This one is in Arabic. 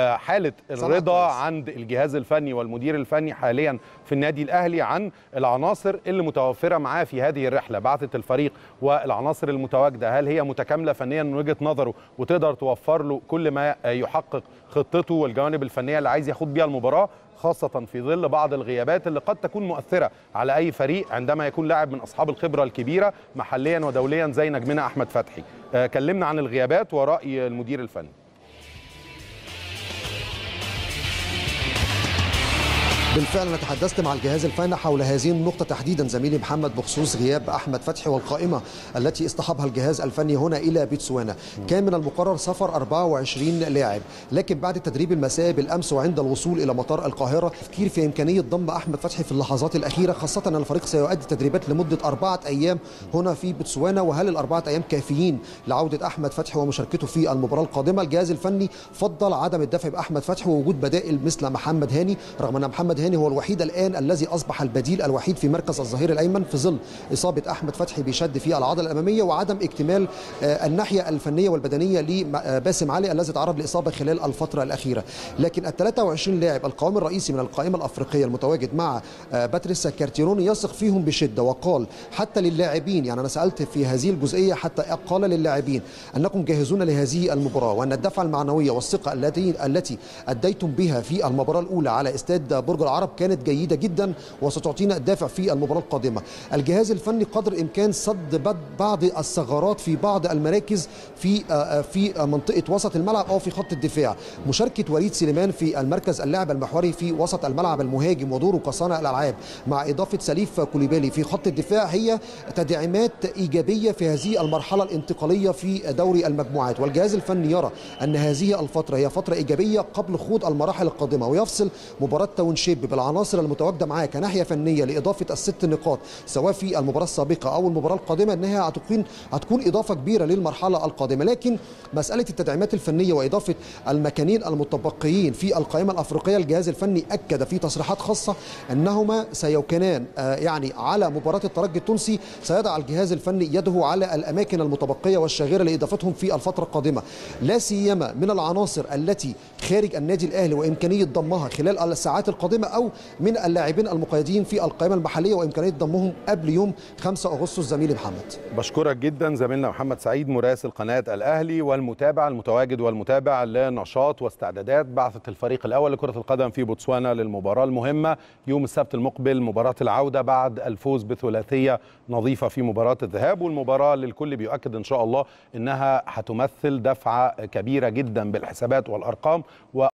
حالة الرضا عند الجهاز الفني والمدير الفني حاليا في النادي الأهلي عن العناصر اللي متوفرة معاه في هذه الرحلة. بعثة الفريق والعناصر المتواجدة هل هي متكاملة فنيا من وجهة نظره؟ وتقدر توفر له كل ما يحقق خطته والجوانب الفنية اللي عايز ياخد بيها المباراة خاصة في ظل بعض الغيابات اللي قد تكون مؤثرة على أي فريق عندما يكون لاعب من أصحاب الخبرة الكبيرة محليا ودوليا زي نجمنا أحمد فتحي. كلمنا عن الغيابات ورأي المدير الفني. بالفعل أنا تحدثت مع الجهاز الفني حول هذه النقطة تحديدا زميلي محمد بخصوص غياب أحمد فتحي والقائمة التي اصطحبها الجهاز الفني هنا إلى بيتسوانا. كان من المقرر سفر 24 لاعب لكن بعد التدريب المسائي بالأمس وعند الوصول إلى مطار القاهرة تفكير في إمكانية ضم أحمد فتحي في اللحظات الأخيرة خاصة أن الفريق سيؤدي تدريبات لمدة أربعة أيام هنا في بيتسوانا. وهل الأربعة أيام كافيين لعودة أحمد فتحي ومشاركته في المباراة القادمة؟ الجهاز الفني فضل عدم الدفع بأحمد فتحي ووجود بدائل مثل محمد هاني رغم أن محمد هاني هو الوحيد الآن الذي أصبح البديل الوحيد في مركز الظهير الأيمن في ظل إصابة أحمد فتحي بشد في العضلة الأمامية وعدم اكتمال الناحية الفنية والبدنية لباسم علي الذي تعرض لإصابة خلال الفترة الأخيرة. لكن ال 23 لاعب القوام الرئيسي من القائمة الأفريقية المتواجد مع باتريس كارتيرون يثق فيهم بشدة وقال حتى للاعبين يعني أنا سألت في هذه الجزئية حتى قال للاعبين أنكم جاهزون لهذه المباراة وأن الدفعه المعنويه والثقة التي التي أديتم بها في المباراة الأولى على استاد برج العرب كانت جيدة جدا وستعطينا الدافع في المباراة القادمة. الجهاز الفني قدر الإمكان سد بعض الثغرات في بعض المراكز في في منطقة وسط الملعب أو في خط الدفاع. مشاركة وليد سليمان في المركز اللاعب المحوري في وسط الملعب المهاجم ودوره كصانع الألعاب مع إضافة سليف كوليبالي في خط الدفاع هي تدعيمات إيجابية في هذه المرحلة الانتقالية في دوري المجموعات والجهاز الفني يرى أن هذه الفترة هي فترة إيجابية قبل خوض المراحل القادمة ويفصل مباراة تاونشيب بالعناصر المتواجدة معاه كناحية فنية لإضافة الست نقاط سواء في المباراة السابقة أو المباراة القادمة إنها هتكون هتكون إضافة كبيرة للمرحلة القادمة. لكن مسألة التدعيمات الفنية وإضافة المكانين المتبقيين في القائمة الأفريقية الجهاز الفني أكد في تصريحات خاصة أنهما سيكونان يعني على مباراة الترجي التونسي سيضع الجهاز الفني يده على الأماكن المتبقية والشاغره لإضافتهم في الفترة القادمة. لا سيما من العناصر التي خارج النادي الأهلي وإمكانية ضمها خلال الساعات القادمة أو من اللاعبين المقيدين في القائمة المحلية وإمكانية ضمهم قبل يوم 5 أغسطس زميلي محمد. بشكرك جدا زميلنا محمد سعيد مراسل قناة الأهلي والمتابع المتواجد والمتابع لنشاط واستعدادات بعثة الفريق الأول لكرة القدم في بوتسوانا للمباراة المهمة يوم السبت المقبل مباراة العودة بعد الفوز بثلاثية نظيفة في مباراة الذهاب والمباراة اللي الكل بيؤكد إن شاء الله إنها هتمثل دفعة كبيرة جدا بالحسابات والأرقام و